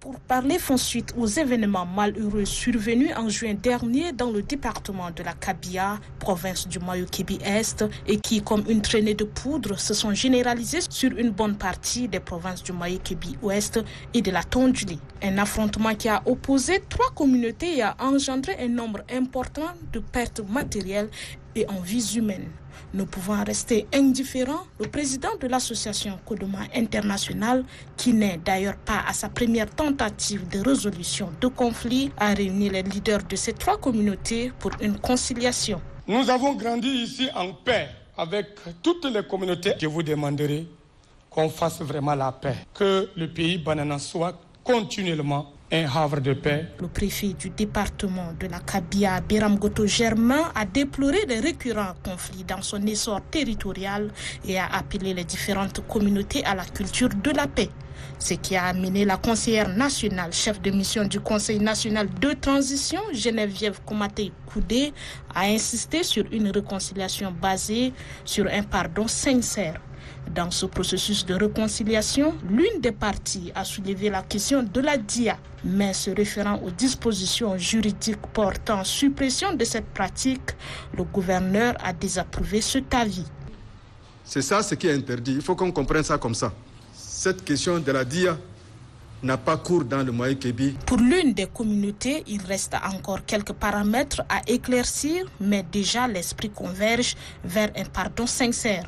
pour parler font suite aux événements malheureux survenus en juin dernier dans le département de la Kabia, province du Mayo-Kébi-Est, et qui, comme une traînée de poudre, se sont généralisés sur une bonne partie des provinces du Mayo-Kébi-Ouest et de la Tondjuli. Un affrontement qui a opposé trois communautés et a engendré un nombre important de pertes matérielles en vies humaines. Ne pouvant rester indifférent, le président de l'association Kodoma International, qui n'est d'ailleurs pas à sa première tentative de résolution de conflit, a réuni les leaders de ces trois communautés pour une conciliation. Nous avons grandi ici en paix avec toutes les communautés. Je vous demanderai qu'on fasse vraiment la paix, que le pays Banana soit continuellement un havre de paix. Le préfet du département de la Kabia, Biram Goto Germain, a déploré les récurrents conflits dans son essor territorial et a appelé les différentes communautés à la culture de la paix. Ce qui a amené la conseillère nationale, chef de mission du Conseil national de transition, Geneviève Komaté Koudé, à insister sur une réconciliation basée sur un pardon sincère. Dans ce processus de réconciliation, l'une des parties a soulevé la question de la DIA, mais se référant aux dispositions juridiques portant suppression de cette pratique, le gouverneur a désapprouvé cet avis. C'est ça ce qui est interdit. Il faut qu'on comprenne ça comme ça. Cette question de la DIA n'a pas cours dans le. Pour l'une des communautés, il reste encore quelques paramètres à éclaircir, mais déjà l'esprit converge vers un pardon sincère.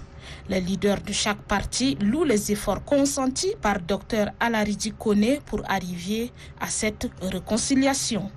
Les leaders de chaque parti louent les efforts consentis par Dr Alaridi Kone pour arriver à cette réconciliation.